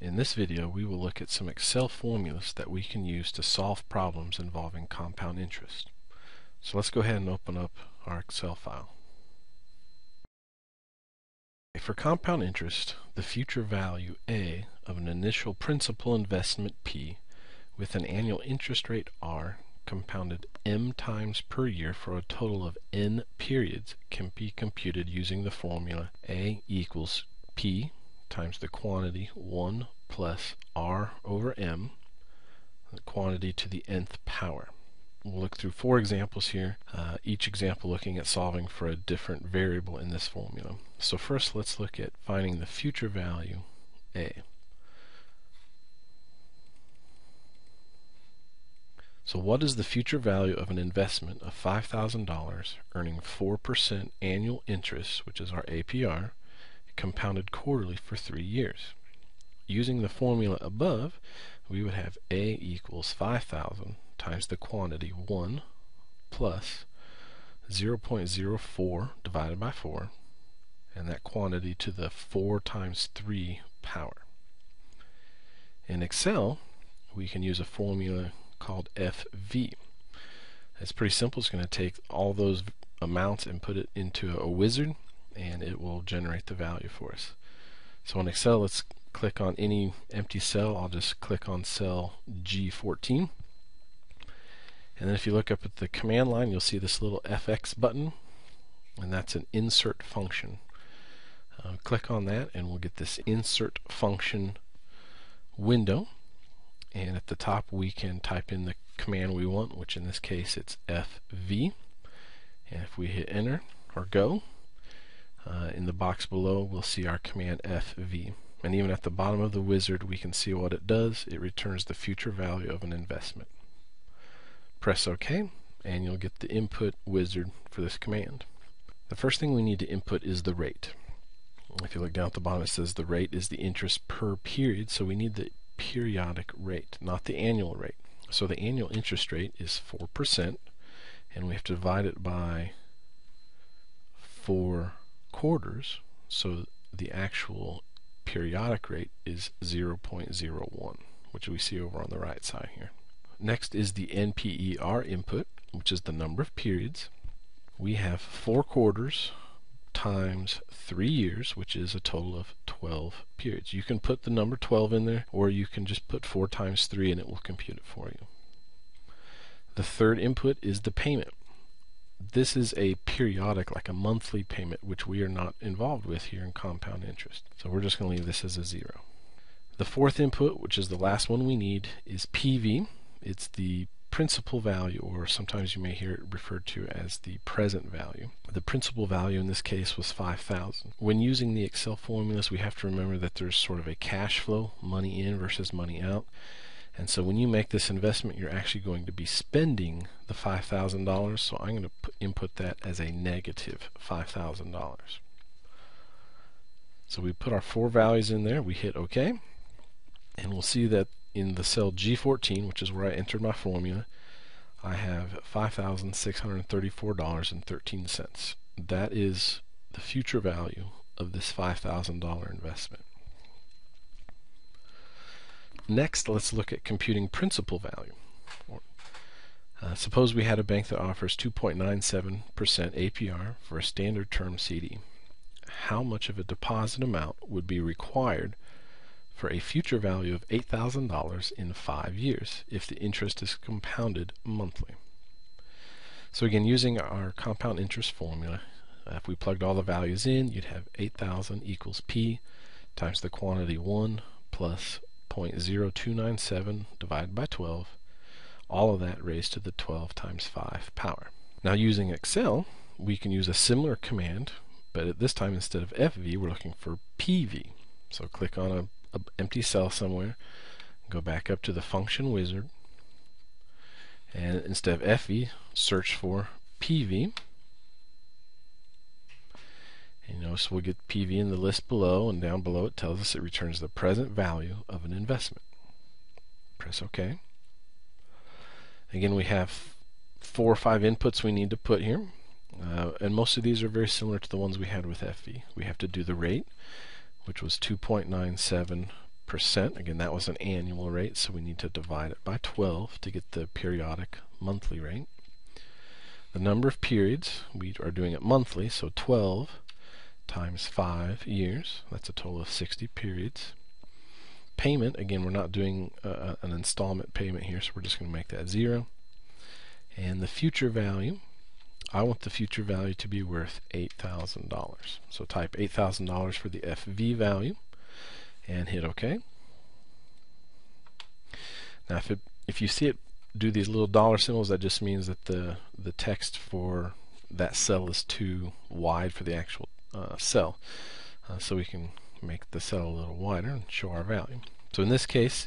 In this video we will look at some Excel formulas that we can use to solve problems involving compound interest. So let's go ahead and open up our Excel file. For compound interest, the future value A of an initial principal investment P with an annual interest rate R compounded m times per year for a total of n periods can be computed using the formula A equals P times the quantity 1 plus R over M, the quantity to the nth power. We'll look through four examples here, uh, each example looking at solving for a different variable in this formula. So first let's look at finding the future value A. So what is the future value of an investment of $5,000 earning 4% annual interest, which is our APR, compounded quarterly for three years? Using the formula above, we would have A equals 5,000 times the quantity 1 plus 0.04 divided by 4, and that quantity to the 4 times 3 power. In Excel, we can use a formula called FV. It's pretty simple. It's going to take all those amounts and put it into a wizard and it will generate the value for us. So in Excel, let's click on any empty cell. I'll just click on cell G14. And then if you look up at the command line, you'll see this little FX button, and that's an insert function. Uh, click on that, and we'll get this insert function window and at the top we can type in the command we want which in this case it's FV and if we hit enter or go uh, in the box below we'll see our command FV and even at the bottom of the wizard we can see what it does. It returns the future value of an investment. Press OK and you'll get the input wizard for this command. The first thing we need to input is the rate. If you look down at the bottom it says the rate is the interest per period so we need the periodic rate, not the annual rate. So the annual interest rate is 4%, and we have to divide it by four quarters, so the actual periodic rate is 0.01, which we see over on the right side here. Next is the NPER input, which is the number of periods. We have four quarters times three years, which is a total of 12 periods. You can put the number 12 in there, or you can just put 4 times 3 and it will compute it for you. The third input is the payment. This is a periodic, like a monthly payment, which we are not involved with here in compound interest. So we're just going to leave this as a zero. The fourth input, which is the last one we need, is PV. It's the principal value, or sometimes you may hear it referred to as the present value. The principal value in this case was 5,000. When using the Excel formulas, we have to remember that there's sort of a cash flow, money in versus money out. And so when you make this investment, you're actually going to be spending the $5,000. So I'm going to put, input that as a negative $5,000. So we put our four values in there, we hit OK, and we'll see that in the cell G14, which is where I entered my formula, I have $5,634.13. That is the future value of this $5,000 investment. Next, let's look at computing principal value. Uh, suppose we had a bank that offers 2.97% APR for a standard term CD. How much of a deposit amount would be required for a future value of $8,000 in five years if the interest is compounded monthly. So again, using our compound interest formula, uh, if we plugged all the values in, you'd have 8,000 equals P times the quantity 1 plus 0.0297 divided by 12, all of that raised to the 12 times 5 power. Now using Excel, we can use a similar command, but at this time instead of FV, we're looking for PV. So click on an empty cell somewhere, go back up to the function wizard, and instead of FV, search for PV. You notice we'll get PV in the list below, and down below it tells us it returns the present value of an investment. Press OK. Again, we have four or five inputs we need to put here. Uh, and most of these are very similar to the ones we had with FV. We have to do the rate, which was 2.97% 4.8%. Again, that was an annual rate, so we need to divide it by 12 to get the periodic monthly rate. The number of periods, we are doing it monthly, so 12 times 5 years, that's a total of 60 periods. Payment, again, we're not doing uh, an installment payment here, so we're just going to make that 0. And the future value, I want the future value to be worth $8,000. So type $8,000 for the FV value and hit OK. Now if, it, if you see it do these little dollar symbols, that just means that the, the text for that cell is too wide for the actual uh, cell. Uh, so we can make the cell a little wider and show our value. So in this case,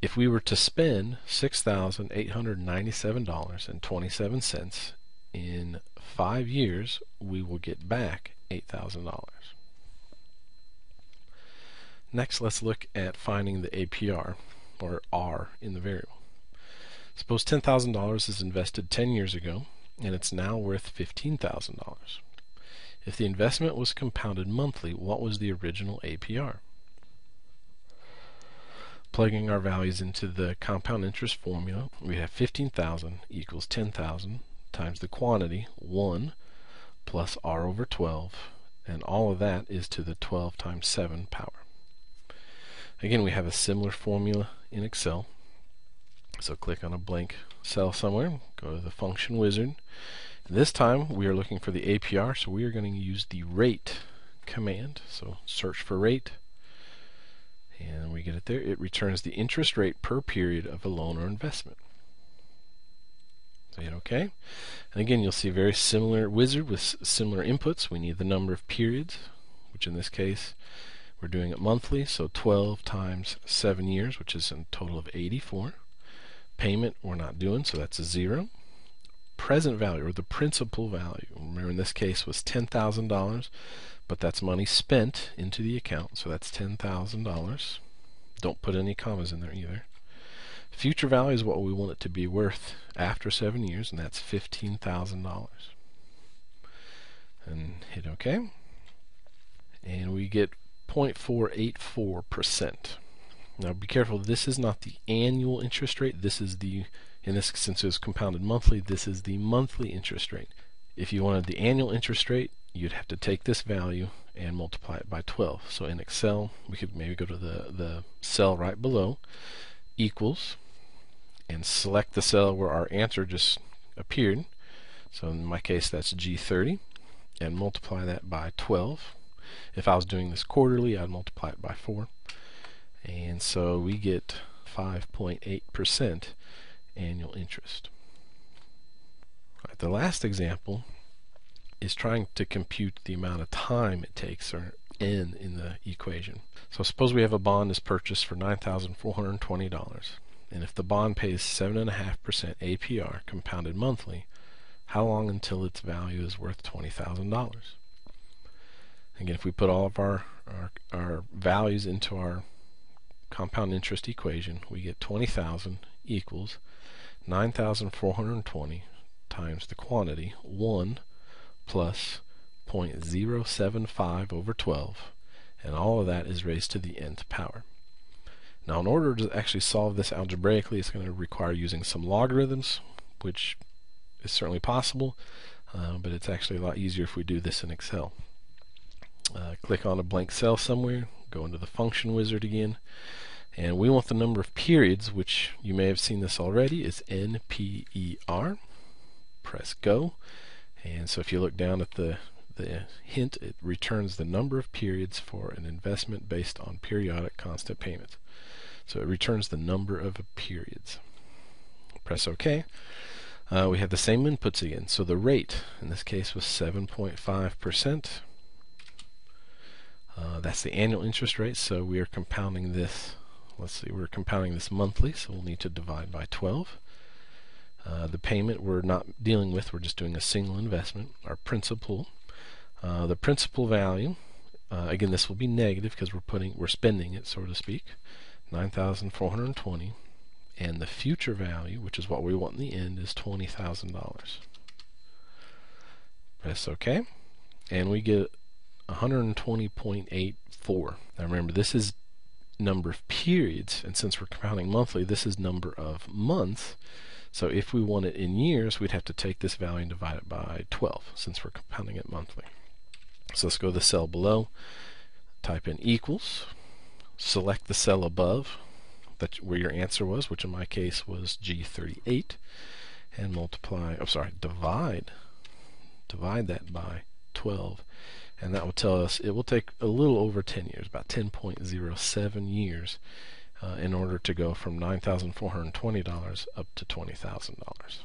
if we were to spend $6,897.27 in five years, we will get back $8,000. Next, let's look at finding the APR, or R, in the variable. Suppose $10,000 is invested 10 years ago, and it's now worth $15,000. If the investment was compounded monthly, what was the original APR? Plugging our values into the compound interest formula, we have 15,000 equals 10,000 times the quantity, 1, plus r over 12, and all of that is to the 12 times 7 power. Again, we have a similar formula in Excel. So click on a blank cell somewhere, go to the function wizard. This time we are looking for the APR, so we are going to use the rate command. So search for rate, and we get it there. It returns the interest rate per period of a loan or investment. So hit OK. And again, you'll see a very similar wizard with similar inputs. We need the number of periods, which in this case we're doing it monthly, so 12 times 7 years, which is a total of 84. Payment we're not doing, so that's a 0. Present value, or the principal value, remember in this case was $10,000, but that's money spent into the account, so that's $10,000. Don't put any commas in there either. Future value is what we want it to be worth after seven years, and that's $15,000. And hit OK. And we get 0.484%. Now be careful, this is not the annual interest rate. This is the, in this since it was compounded monthly, this is the monthly interest rate. If you wanted the annual interest rate, you'd have to take this value and multiply it by 12. So in Excel, we could maybe go to the, the cell right below, equals, and select the cell where our answer just appeared. So in my case, that's G30, and multiply that by 12. If I was doing this quarterly, I'd multiply it by 4. And so we get 5.8% annual interest. Right, the last example is trying to compute the amount of time it takes, or n in the equation. So suppose we have a bond is purchased for $9,420, and if the bond pays 7.5% APR compounded monthly, how long until its value is worth $20,000? Again, if we put all of our, our, our values into our compound interest equation, we get 20,000 equals 9,420 times the quantity, 1 plus 0.075 over 12, and all of that is raised to the nth power. Now in order to actually solve this algebraically, it's going to require using some logarithms, which is certainly possible, uh, but it's actually a lot easier if we do this in Excel. Uh, click on a blank cell somewhere, go into the function wizard again, and we want the number of periods, which you may have seen this already, is NPER. Press go, and so if you look down at the the hint, it returns the number of periods for an investment based on periodic constant payments. So it returns the number of periods. Press OK. Uh, we have the same inputs again. So the rate in this case was 7.5%. Uh, that's the annual interest rate, so we are compounding this. Let's see, we're compounding this monthly, so we'll need to divide by 12. Uh, the payment we're not dealing with, we're just doing a single investment. Our principal, uh, the principal value, uh, again this will be negative because we're putting, we're spending it, so to speak, 9,420, and the future value, which is what we want in the end, is $20,000. Press OK, and we get 120.84. Now remember, this is number of periods, and since we're compounding monthly, this is number of months. So if we want it in years, we'd have to take this value and divide it by 12, since we're compounding it monthly. So let's go to the cell below, type in equals, select the cell above that where your answer was, which in my case was G38, and multiply, I'm oh, sorry, divide, divide that by 12, and that will tell us it will take a little over 10 years, about 10.07 years, uh, in order to go from $9,420 up to $20,000.